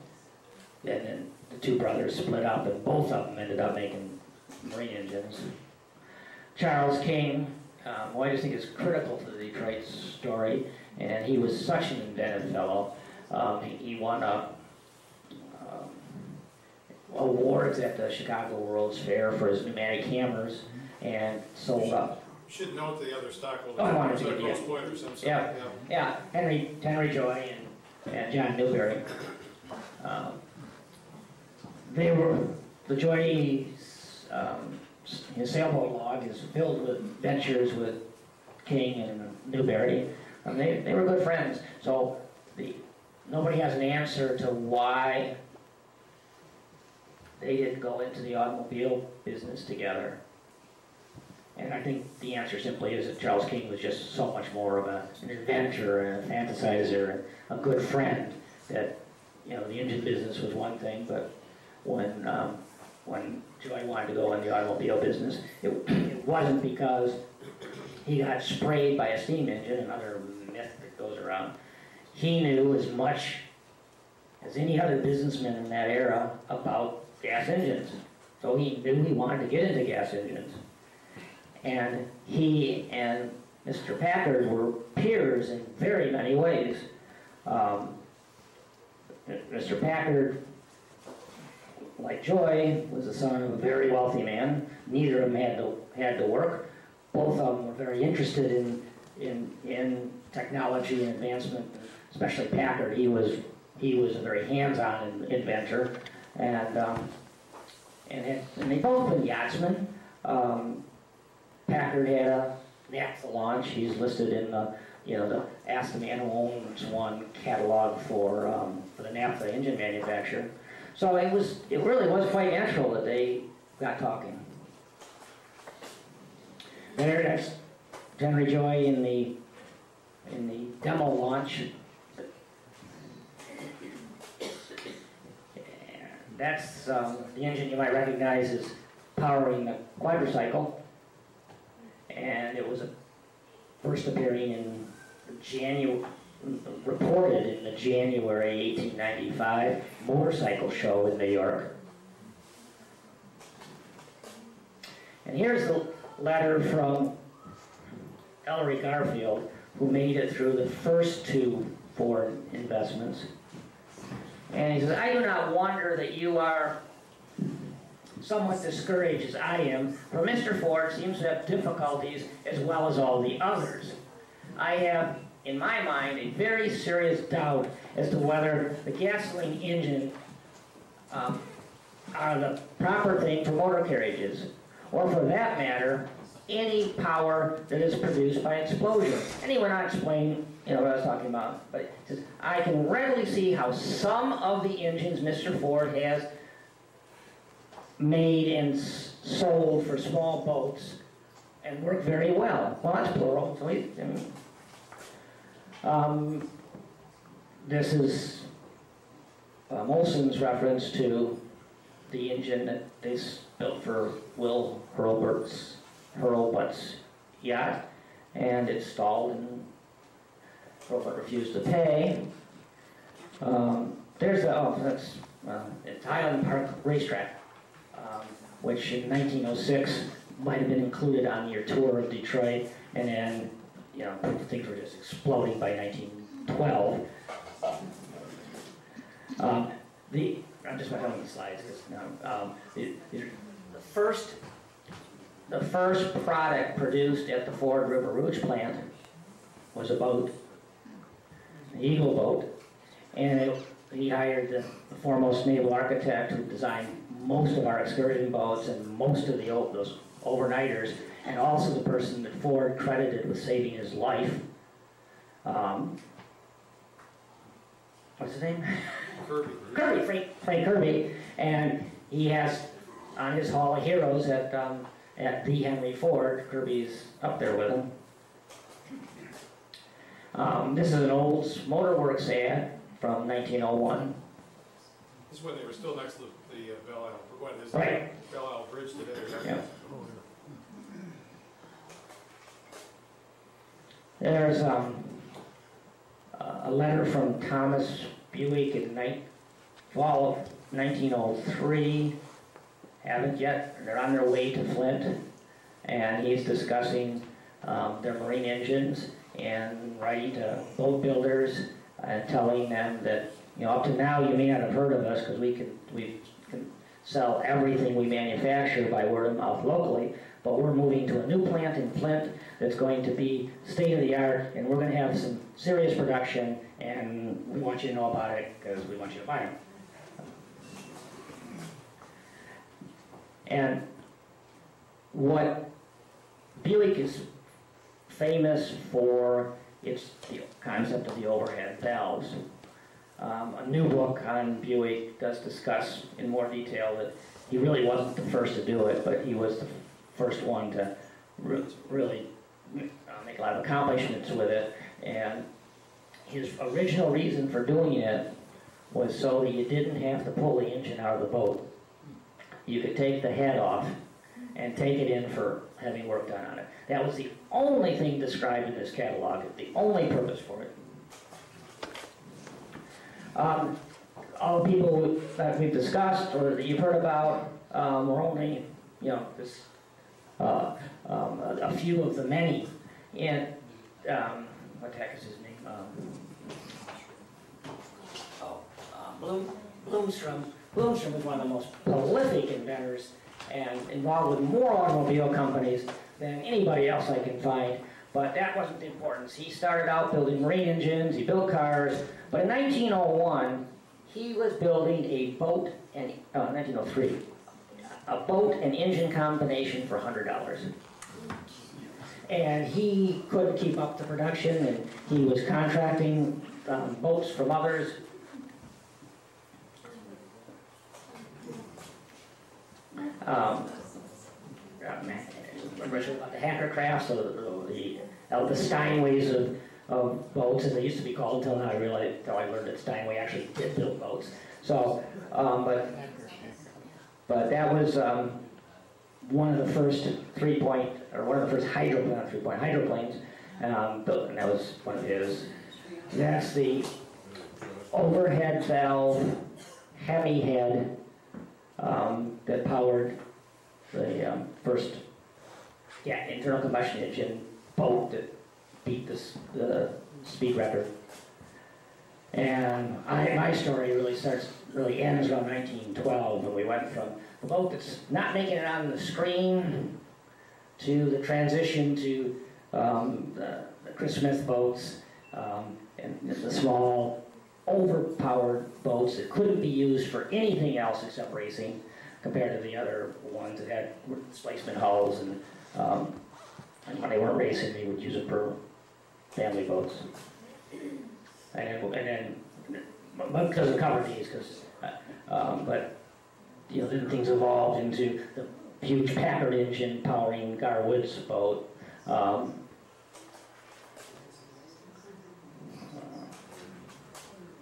and then the two brothers split up, and both of them ended up making marine engines. Charles King, um, who I just think is critical to the Detroit story, and he was such an inventive fellow. Um, he, he won a, um, awards at the Chicago World's Fair for his pneumatic hammers, and sold up Should note the other stockholders. Oh, I wanted to get the- Grosse Pointe or something. Yeah. Yeah, Henry, Henry Joy and, and John Newberry. Um, They were, the Joy's, um, his sailboat log is filled with ventures with King and Newberry. And they, they were good friends, so the, nobody has an answer to why they didn't go into the automobile business together. And I think the answer simply is that Charles King was just so much more of a, an inventor and a fantasizer and a good friend that, you know, the engine business was one thing, but when, um, when Joy wanted to go in the automobile business, it, it wasn't because he got sprayed by a steam engine, another myth that goes around. He knew as much as any other businessman in that era about gas engines. So he knew he wanted to get into gas engines. And he and Mr. Packard were peers in very many ways. Um, Mr. Packard, like Joy, was the son of a very wealthy man. Neither of them had to, had to work. Both of them were very interested in, in, in technology and advancement, especially Packard. He was, he was a very hands-on inventor. And, um, and, and they both been yachtsmen. Um, Packard had a naphtha launch. He's listed in the, you know, the Ask the Man Owns One catalog for, um, for the naphtha engine manufacturer. So it was, it really was quite natural that they got talking. There, that's Henry Joy in the, in the demo launch. That's, um, the engine you might recognize as powering the quadricycle. And it was a first appearing in January, reported in the January 1895 motorcycle show in New York. And here's the letter from Ellery Garfield, who made it through the first two foreign investments. And he says, I do not wonder that you are somewhat discouraged as I am, for Mr. Ford seems to have difficulties as well as all the others. I have, in my mind, a very serious doubt as to whether the gasoline engine um, are the proper thing for motor carriages, or for that matter, any power that is produced by explosion. And he went on to explain, you know, what I was talking about. But says, I can readily see how some of the engines Mr. Ford has made and sold for small boats and work very well. Well, that's plural, so I mean, um, this is uh, Molson's reference to the engine that they built for Will Hurlbert's, Hurlbut's yacht, and it stalled and Hurlbut refused to pay. Um, there's the, oh, that's, uh, it's Highland Park Racetrack, um, which in 1906 might have been included on your tour of Detroit, and then, you know, things were just exploding by 1912. Um, the, I'm just going to the slides, because, um, the, the the first, the first product produced at the Ford River Rouge plant was a boat, an Eagle boat, and it, he hired the the foremost naval architect who designed most of our excursion boats and most of the, o- those overnighters, and also the person that Ford credited with saving his life. Um, What's his name? Kirby. Kirby, Frank, Frank Kirby, and he has on his Hall of Heroes at, um, at the Henry Ford, Kirby's up there with him. Um, this is an old Motorworks ad from 1901. This is when they were still next to the, the uh, Belle Isle, what is Right. Belle Isle Bridge today. Yeah. There's um, a letter from Thomas Buick in night, fall of 1903. Haven't yet, they're on their way to Flint, and he's discussing um, their marine engines and writing to boat builders and telling them that, you know, up to now, you may not have heard of us because we can, we can sell everything we manufacture by word of mouth locally, but we're moving to a new plant in Flint that's going to be state of the art, and we're going to have some serious production, and we want you to know about it because we want you to buy them. And what Buick is famous for its the concept of the overhead valves. Um, a new book on Buick does discuss in more detail that he really wasn't the first to do it, but he was the first one to re- really uh, make a lot of accomplishments with it. And his original reason for doing it was so that you didn't have to pull the engine out of the boat. You could take the head off and take it in for having work done on it. That was the only thing described in this catalog, the only purpose for it. Um, all the people that we've discussed or that you've heard about um, were only, you know, this, uh, um, a, a few of the many. And um, what the heck is his name? Um, oh, uh, Bloom, Blomstrom. Blomstrom was one of the most prolific inventors and involved with more automobile companies than anybody else I can find. But that wasn't the importance. He started out building marine engines, he built cars, but in 1901, he was building a boat and, uh, 1903, a boat and engine combination for $100. And he couldn't keep up the production, and he was contracting um, boats from others. Um, Hacker-Crafts, or the, uh, Steinways of, of boats, as they used to be called until now I realized, until I learned that Steinway actually did build boats. So, um, but, but that was, um, one of the first three-point, or one of the first hydroplane, not three-point, hydroplanes, um, built, and that was one of his. That's the overhead valve, heavy head, um, that powered the, um, first, yeah, internal combustion engine boat that beat the, speed record. And I, my story really starts, really ends around nineteen twelve, when we went from the boat that's not making it on the screen to the transition to, um, the, the Chris Smith boats, um, and the small, overpowered boats that couldn't be used for anything else except racing, compared to the other ones that had displacement hulls and, um, and when they weren't racing, they would use it for family boats. And then, and then, Mike doesn't cover these, because, um, but, you know, then things evolved into the huge Packard engine powering Gar Wood's boat. Um,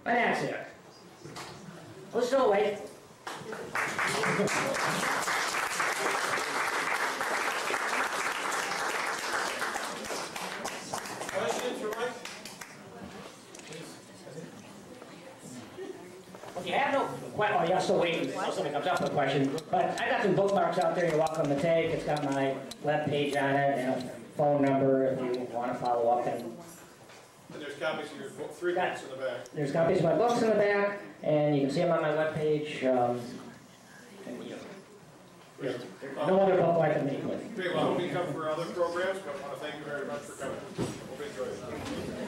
and that's it. Let's go away. Questions for Mike? If you have no, well, oh, you're still waiting until somebody comes up with a question, but I got some bookmarks out there you're welcome to take. It's got my web page on it and a phone number if you want to follow up. And And there's copies of your book, three books in the back. there's copies of my books in the back, and you can see them on my webpage. Um, and, you know, Yeah. no other book like me. Great, well, we come for other programs, but I want to thank you very much for coming.